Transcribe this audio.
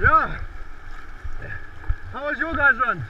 Yeah. How was your guys' run?